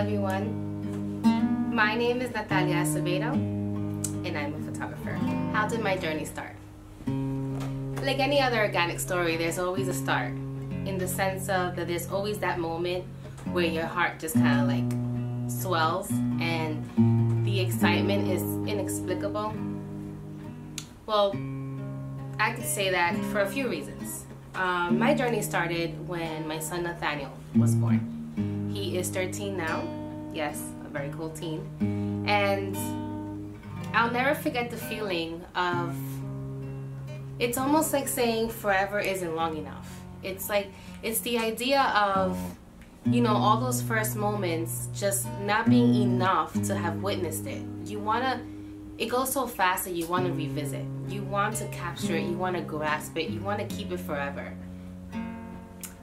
everyone. My name is Natalia Acevedo and I'm a photographer. How did my journey start? Like any other organic story, there's always a start in the sense of that there's always that moment where your heart just kind of like swells and the excitement is inexplicable. Well, I could say that for a few reasons. Um, my journey started when my son Nathaniel was born. He is 13 now. Yes, a very cool teen. And I'll never forget the feeling of it's almost like saying forever isn't long enough. It's like it's the idea of you know all those first moments just not being enough to have witnessed it. You want to it goes so fast that you want to revisit. You want to capture it, you want to grasp it, you want to keep it forever.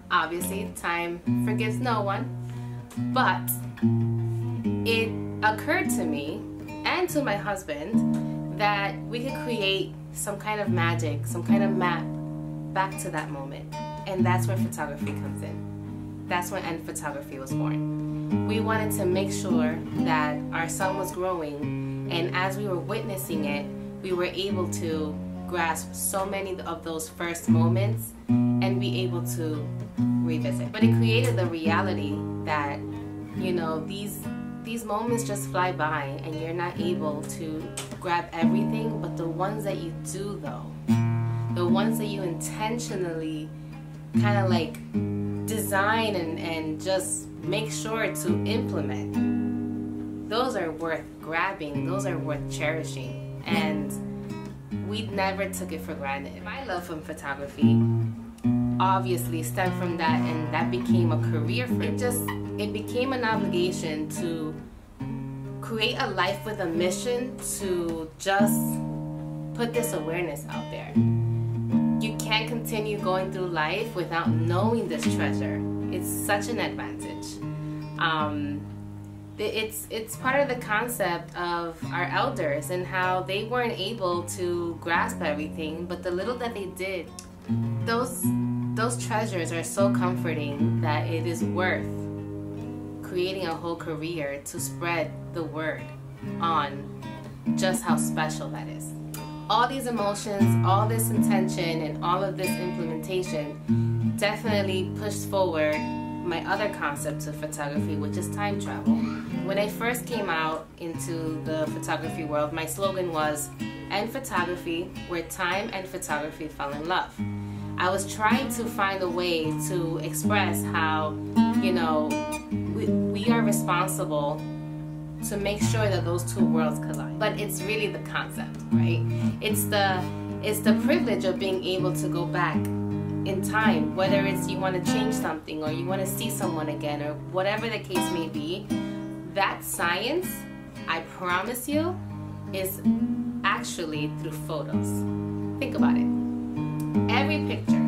Obviously, time forgives no one. But it occurred to me and to my husband that we could create some kind of magic, some kind of map back to that moment. And that's where photography comes in. That's when Nphotography was born. We wanted to make sure that our son was growing, and as we were witnessing it, we were able to grasp so many of those first moments and be able to revisit. But it created the reality that, you know, these these moments just fly by and you're not able to grab everything, but the ones that you do though, the ones that you intentionally kind of like design and, and just make sure to implement, those are worth grabbing, those are worth cherishing. And we never took it for granted. My love for photography obviously stemmed from that and that became a career for me. It just it became an obligation to create a life with a mission to just put this awareness out there. You can't continue going through life without knowing this treasure. It's such an advantage. Um, it's it's part of the concept of our elders and how they weren't able to grasp everything, but the little that they did, those those treasures are so comforting that it is worth creating a whole career to spread the word on just how special that is. All these emotions, all this intention, and all of this implementation definitely pushed forward my other concept of photography, which is time travel. When I first came out into the photography world, my slogan was Nphotography, where time and photography fell in love. I was trying to find a way to express how, you know, we, we are responsible to make sure that those two worlds collide. But it's really the concept, right? It's the it's the privilege of being able to go back in time, whether it's you want to change something or you want to see someone again or whatever the case may be. That science, I promise you, is actually through photos. Think about it. Every picture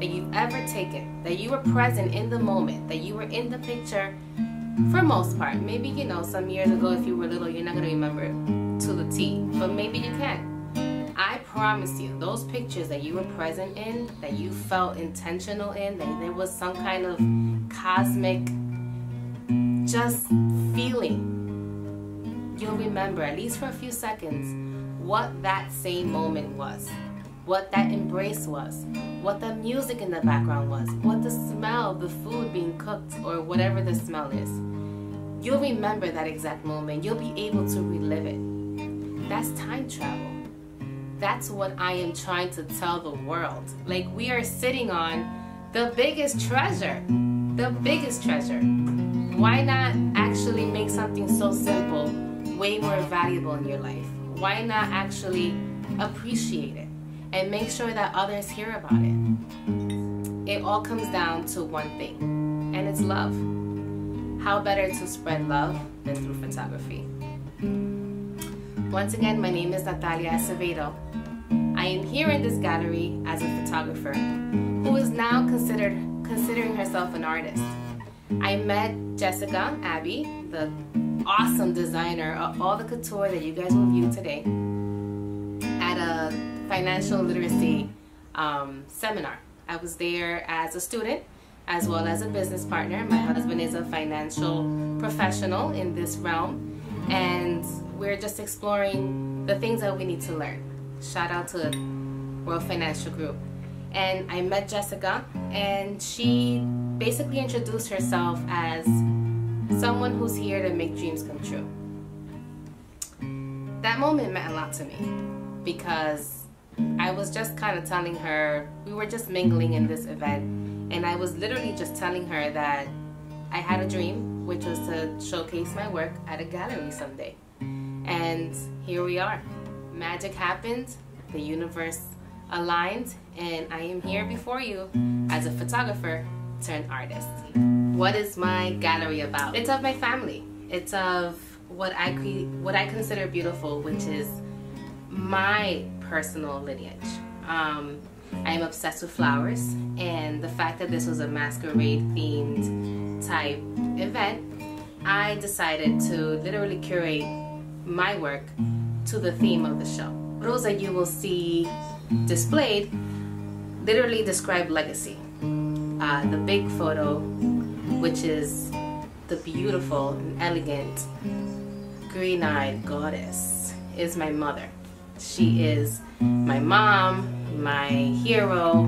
that you've ever taken, that you were present in the moment, that you were in the picture for most part. Maybe, you know, some years ago if you were little, you're not going to remember to the T, but maybe you can. I promise you, those pictures that you were present in, that you felt intentional in, that there was some kind of cosmic just feeling, you'll remember, at least for a few seconds, what that same moment was what that embrace was, what the music in the background was, what the smell of the food being cooked or whatever the smell is. You'll remember that exact moment. You'll be able to relive it. That's time travel. That's what I am trying to tell the world. Like we are sitting on the biggest treasure. The biggest treasure. Why not actually make something so simple way more valuable in your life? Why not actually appreciate it? And make sure that others hear about it. It all comes down to one thing, and it's love. How better to spread love than through photography? Once again, my name is Natalia Acevedo. I am here in this gallery as a photographer who is now considered considering herself an artist. I met Jessica Abbey, the awesome designer of all the couture that you guys will view today, at a financial literacy um, seminar. I was there as a student as well as a business partner. My husband is a financial professional in this realm, and we're just exploring the things that we need to learn. Shout out to World Financial Group. And I met Jessica, and she basically introduced herself as someone who's here to make dreams come true. That moment meant a lot to me because I was just kind of telling her, we were just mingling in this event, and I was literally just telling her that I had a dream, which was to showcase my work at a gallery someday. And here we are. Magic happened, the universe aligned, and I am here before you as a photographer turned artist. What is my gallery about? It's of my family. It's of what I what I consider beautiful, which is my personal lineage. Um, I am obsessed with flowers, and the fact that this was a masquerade themed type event, I decided to literally curate my work to the theme of the show. Those that you will see displayed literally describe legacy. Uh, the big photo, which is the beautiful and elegant green-eyed goddess, is my mother. She is my mom, my hero,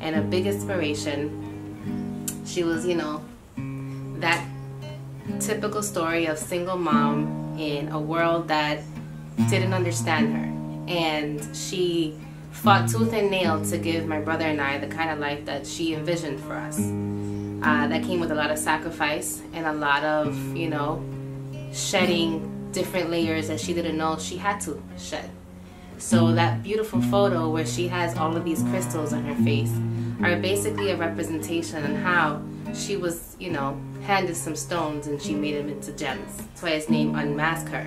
and a big inspiration. She was, you know, that typical story of single mom in a world that didn't understand her. And she fought tooth and nail to give my brother and I the kind of life that she envisioned for us. Uh, that came with a lot of sacrifice and a lot of, you know, shedding different layers that she didn't know she had to shed. So that beautiful photo where she has all of these crystals on her face are basically a representation on how she was, you know, handed some stones and she made them into gems. That's why it's named Unmask Her.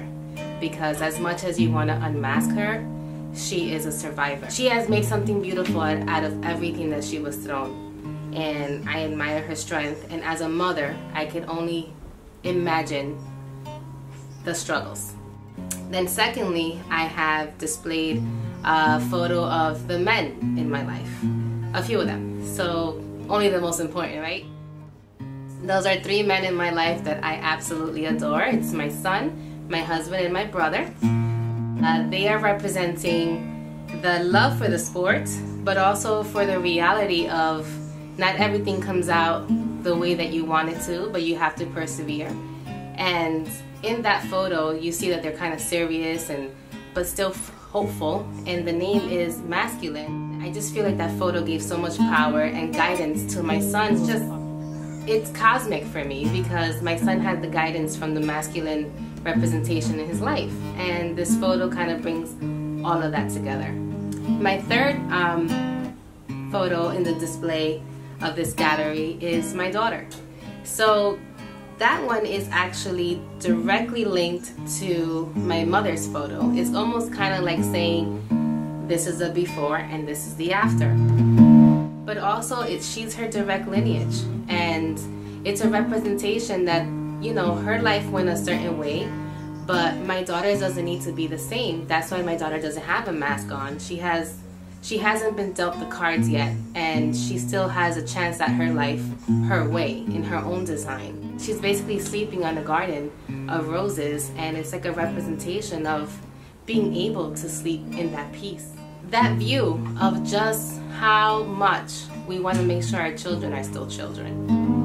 Because as much as you want to unmask her, she is a survivor. She has made something beautiful out of everything that she was thrown. And I admire her strength. And as a mother, I can only imagine the struggles. Then secondly, I have displayed a photo of the men in my life. A few of them. So only the most important, right? Those are three men in my life that I absolutely adore. It's my son, my husband, and my brother. Uh, they are representing the love for the sport, but also for the reality of not everything comes out the way that you want it to, but you have to persevere. And in that photo, you see that they're kind of serious and but still hopeful, and the name is masculine. I just feel like that photo gave so much power and guidance to my son. just it's cosmic for me because my son had the guidance from the masculine representation in his life, and this photo kind of brings all of that together. My third um, photo in the display of this gallery is my daughter. So that one is actually directly linked to my mother's photo. It's almost kind of like saying this is the before and this is the after. But also it, she's her direct lineage and it's a representation that, you know, her life went a certain way, but my daughter's doesn't need to be the same. That's why my daughter doesn't have a mask on. She has she hasn't been dealt the cards yet and she still has a chance at her life her way in her own design. She's basically sleeping on a garden of roses and it's like a representation of being able to sleep in that peace. That view of just how much we want to make sure our children are still children.